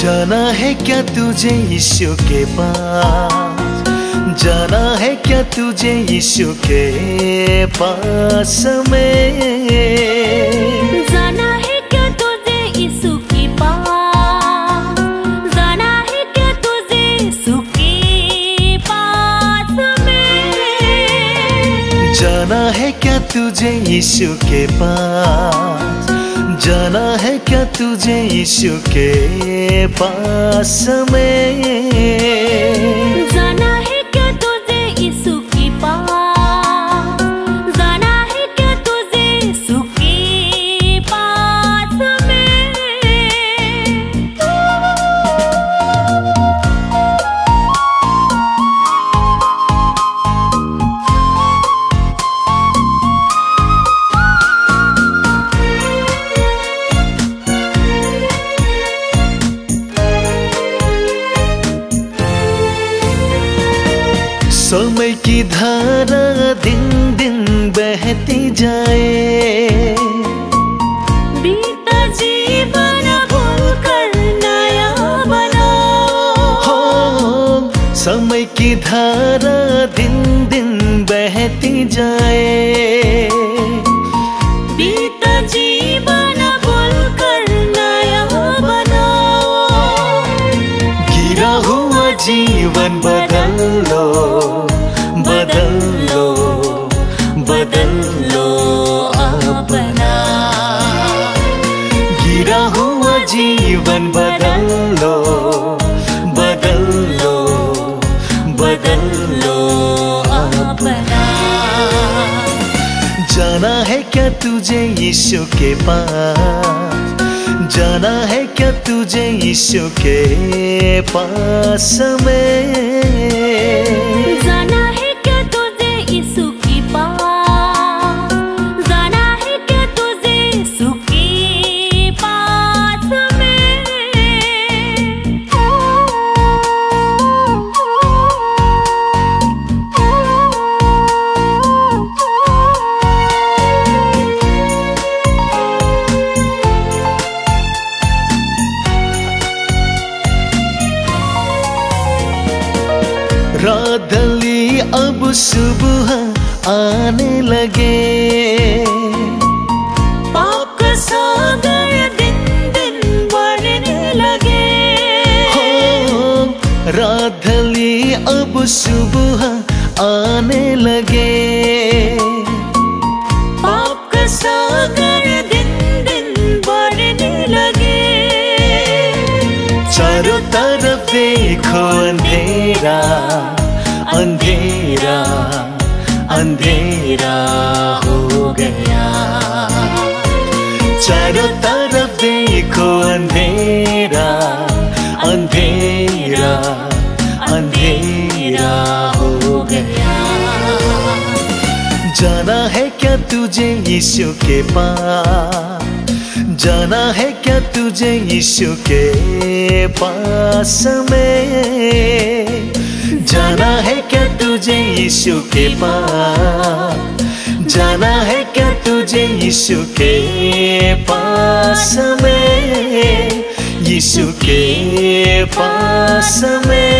जाना है क्या तुझे यीशु के पास? जाना है क्या तुझे यीशु के पास में? जाना है क्या तुझे यीशु के पास? जाना है क्या तुझे यीशु के पास में? जाना है क्या तुझे यीशु के पास? जाना है क्या तुझे यीशु के पास में? समय की धारा दिन दिन बहती जाए। बीता जीवन भूल कर नया बनाओ। हो समय की धारा दिन दिन बहती जाए। जीवन बदल लो बदल लो बदल लो अपना गिरा हुआ जीवन बदल लो बदल लो बदल लो अपना जाना है क्या तुझे यीशु के पास जाना है क्या तुझे ईश्वर के पास में? अब सुबह आने लगे। पाप का सागर दिन दिन बढ़ने लगे। हो राधली अब सुबह आने लगे। पाप सागर दिन दिन बढ़ने लगे। चारों तरफ़ देखो अंधेरा। अंधेरा अंधेरा हो गया। चारों तरफ़ देखो अंधेरा अंधेरा अंधेरा हो गया। जाना है क्या तुझे यीशु के पास? जाना है क्या तुझे यीशु के पास में? जाना है क्या तुझे यीशु के पास? जाना है क्या तुझे यीशु के पास में? यीशु के पास में?